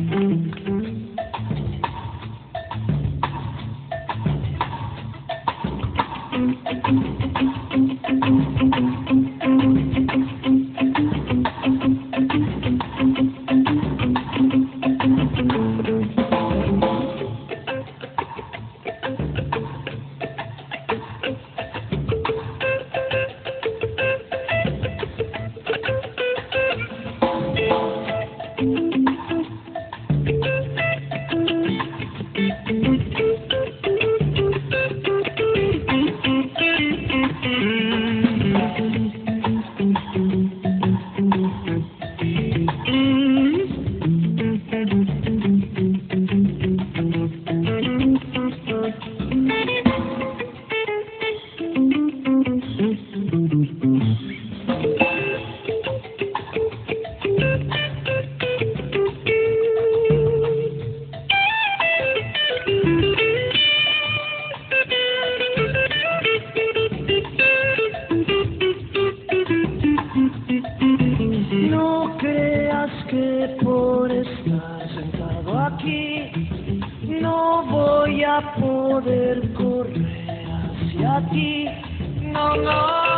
No no voy a poder correr hacia ti. No, no.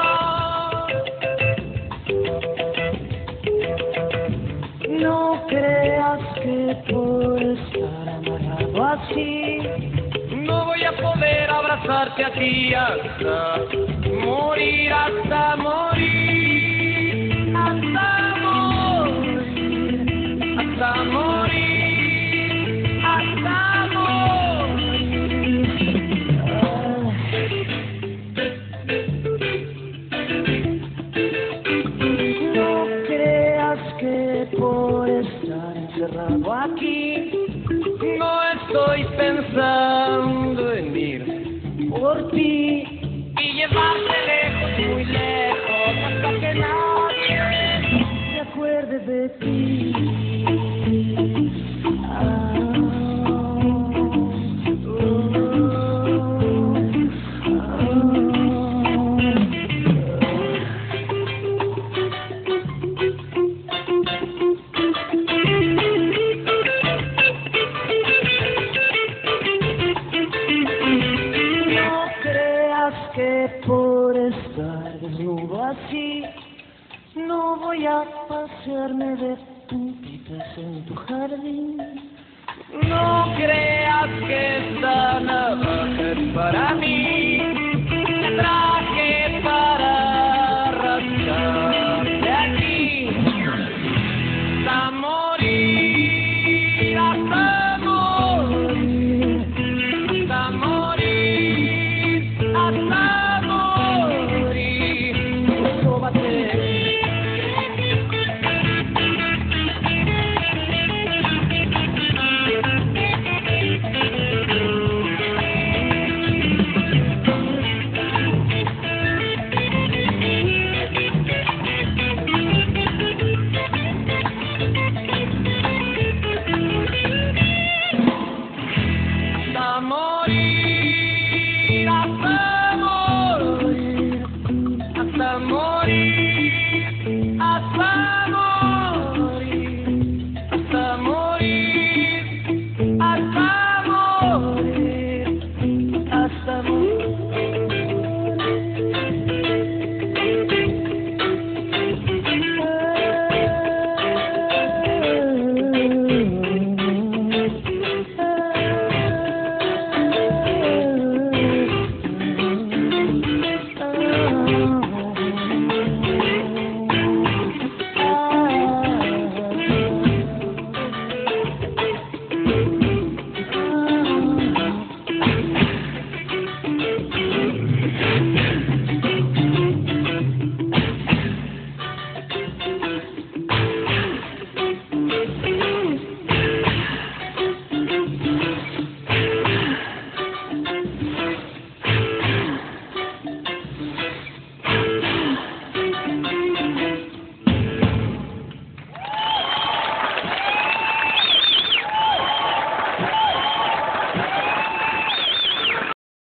No creas que por estar amarrado así no voy a poder abrazarte a ti hasta morir, hasta morir, encerrado aquí. No estoy pensando en ir por ti que por estar desnudo así no voy a pasearme de puntitas en tu jardín. No creas que esta navaja es para mí.